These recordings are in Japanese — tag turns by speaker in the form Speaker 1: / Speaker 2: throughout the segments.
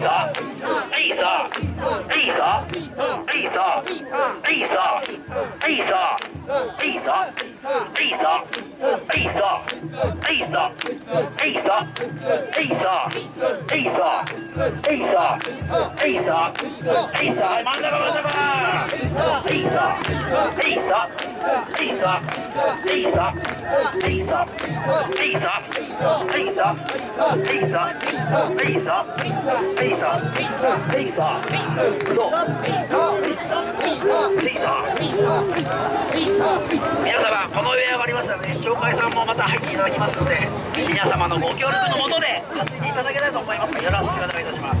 Speaker 1: ace ace ace ace ace ace ace ace ace ace ace ace ace ace ace ace 子黑色、黑色、黑色、黑色、黑色、黑色、黑色、黑色、黑色、黑色、黑色。皆様この上上がりましたので紹介さんもまた入っていただきますので皆様のご協力のもとで担いていただけたいと思いますよろしくお願いいたします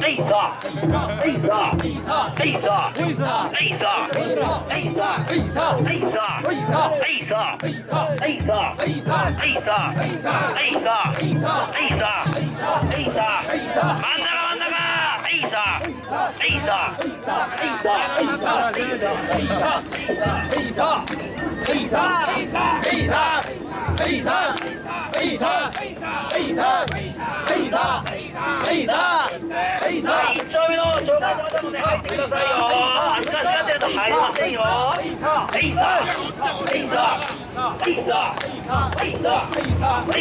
Speaker 1: 黑色。い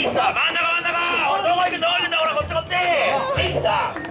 Speaker 1: さ真ん中真ん中俺どどううんだこっちっ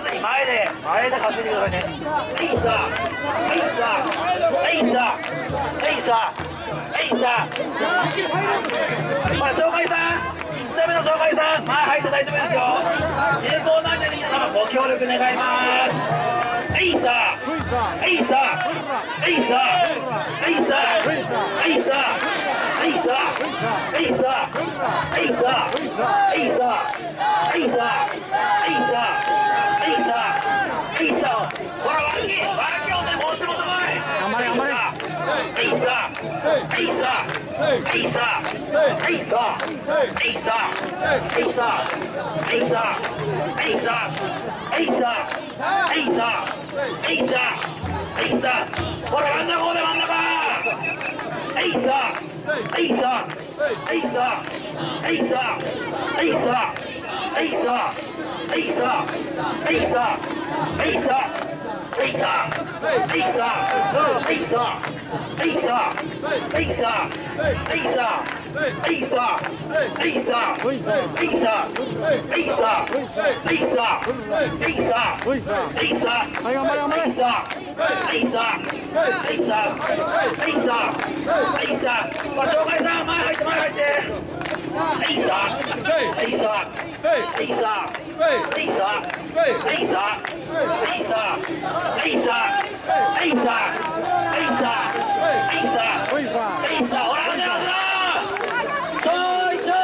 Speaker 1: ずに前で前で走ってくださいねはいさはいさはいさはいさはいさまあ紹介さん1丁目の紹介さん前入って大丈夫ですよ入れそうなんで皆様ご協力願いますはいさはいさはいさはいさはいさはいさはいさはいさはいさはいさはいさはいさ Hey, stop! Hey, stop! Hey, stop! Hey! エイサ
Speaker 2: ほいさ
Speaker 1: エイサ
Speaker 2: はい頑張れ頑張れ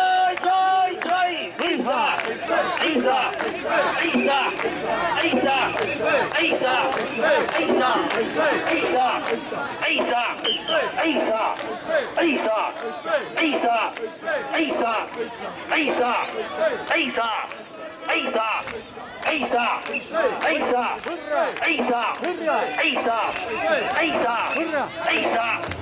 Speaker 1: エイサエイサエイサエイサエイサまあ紹介さん前入って前入ってエイサエイ عيسى عيسى عيسى عيسى عيسى عيسى عيسى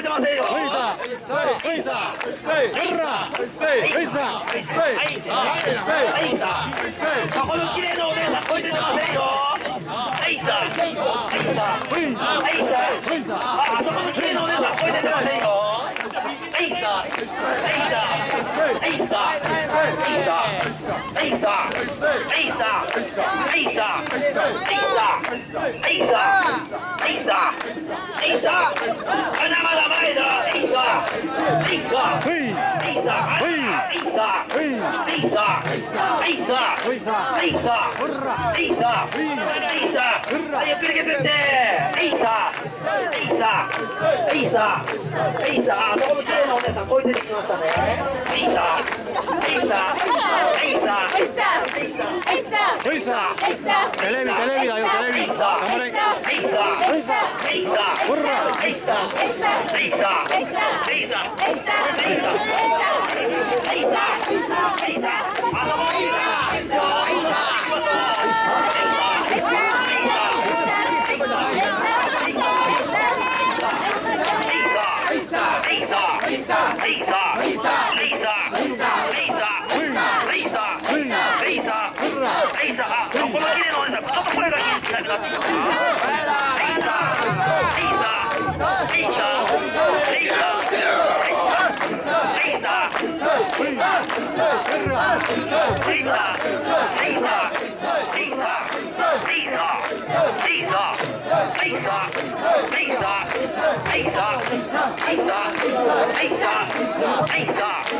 Speaker 1: 出てませんよ。サウイサ
Speaker 2: ウサ
Speaker 1: ウイサ
Speaker 2: ウサ
Speaker 1: そこの綺麗なお姉さん。てませんよサウイサウサウああそこの綺麗なお姉さん声出てませんよ
Speaker 2: ほいさ
Speaker 1: エイサ、
Speaker 2: テレビテレビだよテレ
Speaker 1: Risa! Televi, televi, dai, televi! Risa! Risa! Risa! Risa! Hey, stop! Hey, stop! Hey, stop!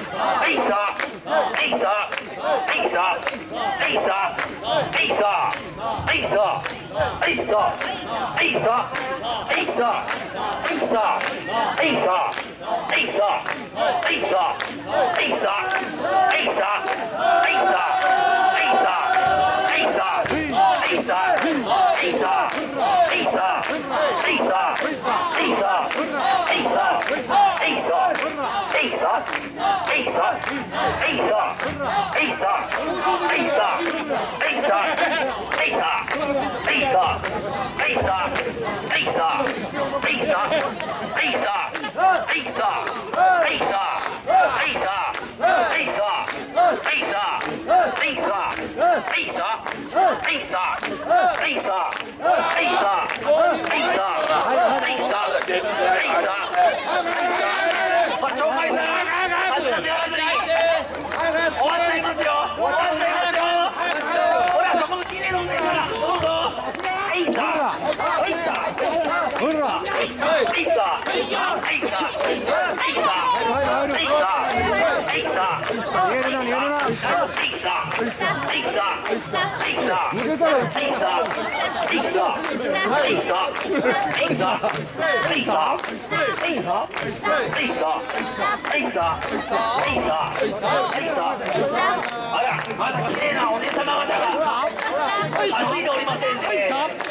Speaker 1: 麗なエイサ、エイサ、エイサ、エイサ、エイサ、終わっちゃいますよ終わっちゃいますよほらそこの
Speaker 2: Hey, stop! Hey, stop! Hey, stop! 抜けたら。
Speaker 1: あ、歩いておりません。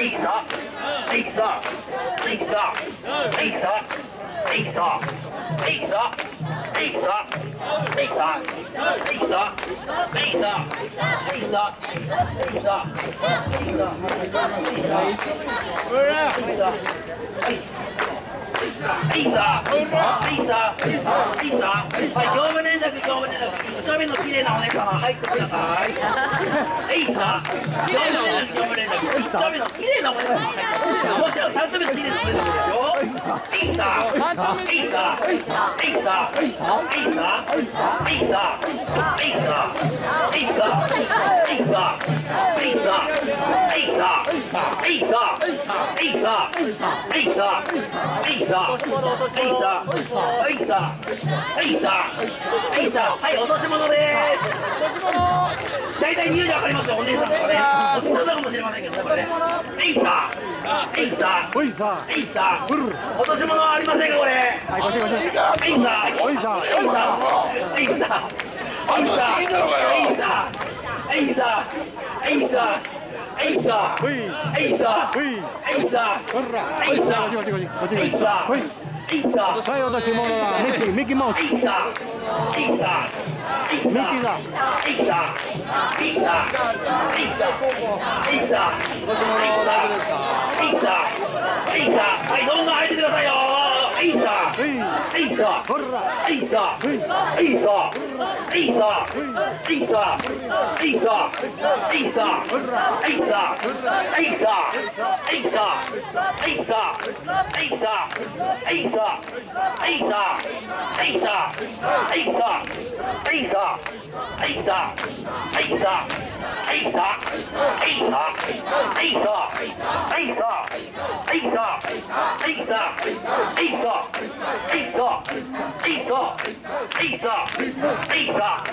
Speaker 1: Zitto, zitto, zitto, zitto, zitto, zitto, zitto, zitto, zitto, zitto, zitto, zitto, zitto, zitto, Pizza, pizza, pizza, pizza, pizza, pizza, pizza, giovane da giovane da 日目の綺麗なお姉様入ってくださ。いいいさ。綺麗なお姉様1日目の綺麗なお姉もちろん三日目の綺麗なお姉様ですよいいさ。いいさ。いいさ。いいさ。いいさ。いいさ。いいさ。いいさ。いいさ。いいさ。いいさ。いさ。いいさ。いさ。いはい落とし物です大体匂いで分かりますよお姉さんと落しい落とし物ありませんかこれ
Speaker 2: はいごしごし
Speaker 1: えいさ
Speaker 2: えいさ
Speaker 1: えいさえいさえいさえいさえい عيسى ははいどい عيسى عيسى عيسى عيسى
Speaker 2: عيسى عيسى
Speaker 1: عيسى عيسى عيسى
Speaker 2: عيسى عيسى
Speaker 1: عيسى عيسى عيسى
Speaker 2: عيسى عيسى
Speaker 1: Esau, Esau, Esau, Esau, Esau, Esau, Esau, Esau, Esau, Esau, Esau, Esau,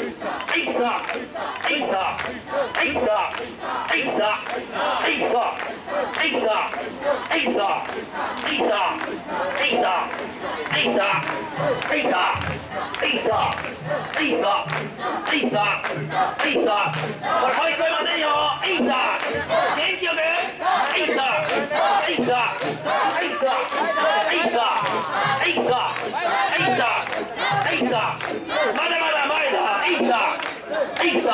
Speaker 1: はいさまだまだ前だ。はいさはいさ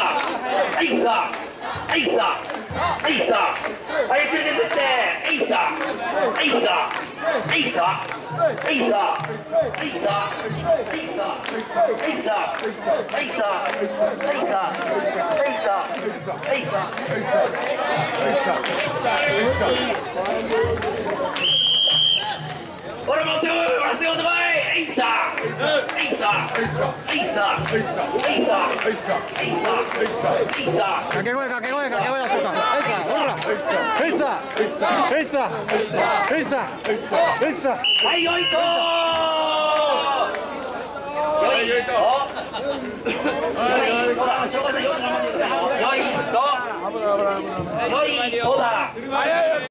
Speaker 1: はいさはいさはいさはいゆっくり削って。はいさはいさはいさはいさはいさはいさはいさはいさはいさはいさはいさ俺も手を回しておってこいはいさは
Speaker 2: 掛け声掛け声掛け声してたエイサーほらエイサーエイサーエイサーエイサー
Speaker 1: はいよいとはいよいとよいとよいとよいと